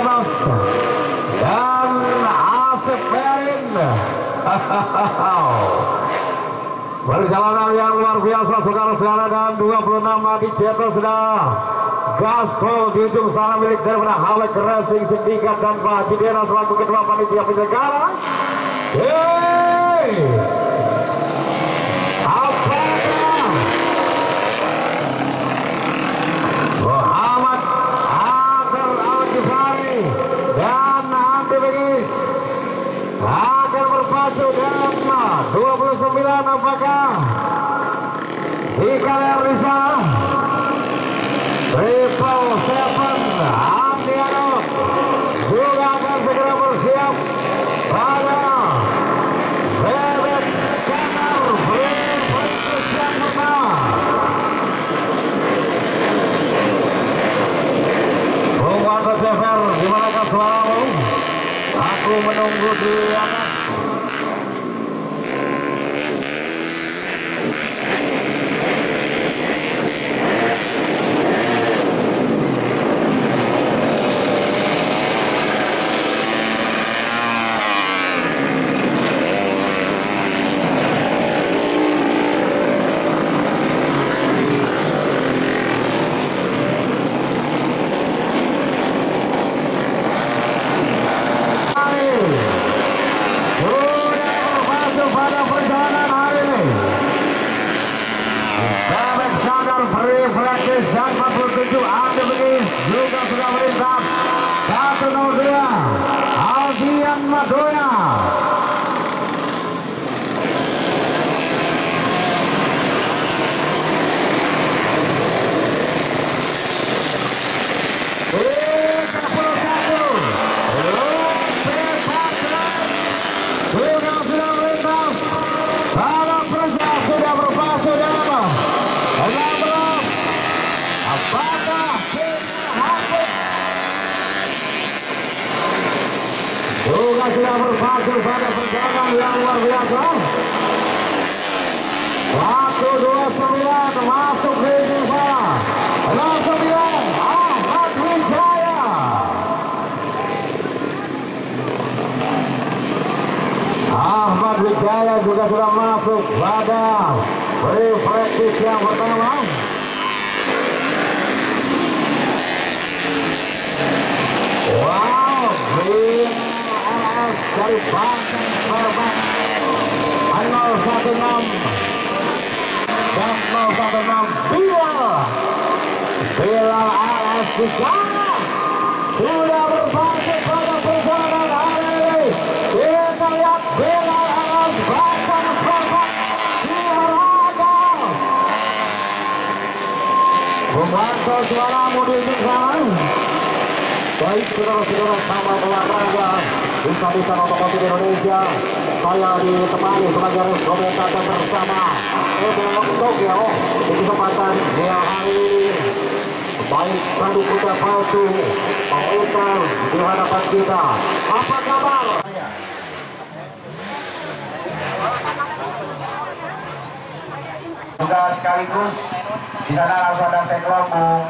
Mas dan Asep Perin. Perjalanan yang luar biasa saudara-saudara dan 26 mati Ceto sudah gaspol di ujung sana milik daripada Halek Racing Sindikat dan Pak Cidera selaku ketua panitia penyelenggara. Hey! Berpacu dalam 29 apakah di kalian bisa Triple Seven Andi Anot juga akan segera bersiap pada Bebek Kanar Berikut yang Bung Wanto Cefer, di manakah suaramu? Aku menunggu di atas. Sudah masuk pada perjalanan hari ini. Bebek sadar free practice yang 47 Begis juga sudah melintas 102 Aldian Madoya. Tiga puluh satu, Lupe Patras sudah sudah melintas dalam perjalanan sudah berpacu dalam enam belas apakah kita hapus juga sudah berpacu pada perjalanan yang luar biasa. Satu dua sembilan masuk di sana Wijaya. Ahmad Wijaya juga sudah masuk pada free practice yang pertama. Dari Banten Korban 016 dan 016 Bilal Bilal di sana sudah berpacu pada perjalanan hari ini kita lihat Bilal Korban di Raga suaramu di Baik saudara-saudara sama olahraga Bisa-bisa otomotif Indonesia Saya ditemani sebagai komentator bersama Ebel Tokyo. Di kesempatan siang hari Baik Sadu Kuda Palsu Pengutar di hadapan kita. Apa kabar? juga sekaligus di sana langsung ada sekelompok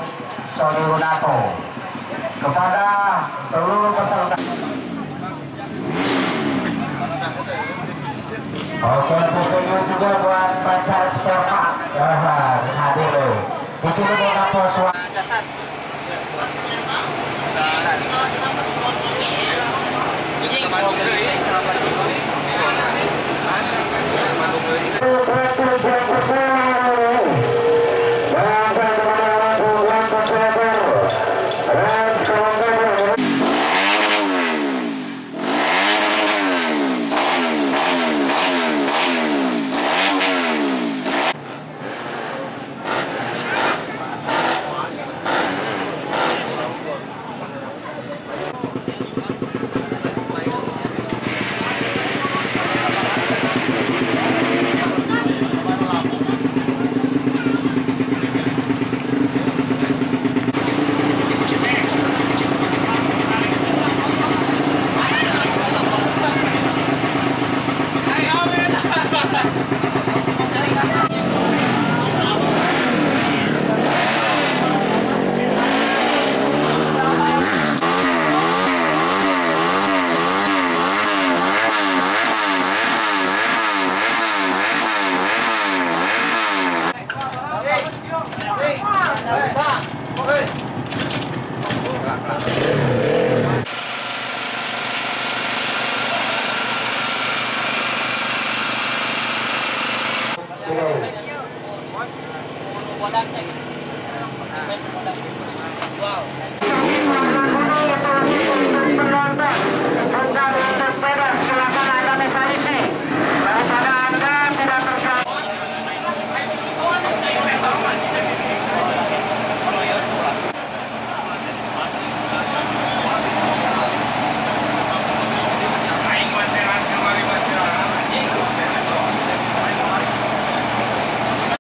Sony Runato kepada seluruh peserta Oke, bukunya juga buat pacar Stefan. Ya, bisa hadir loh. Di sini wala na yun. Pag-event, wala na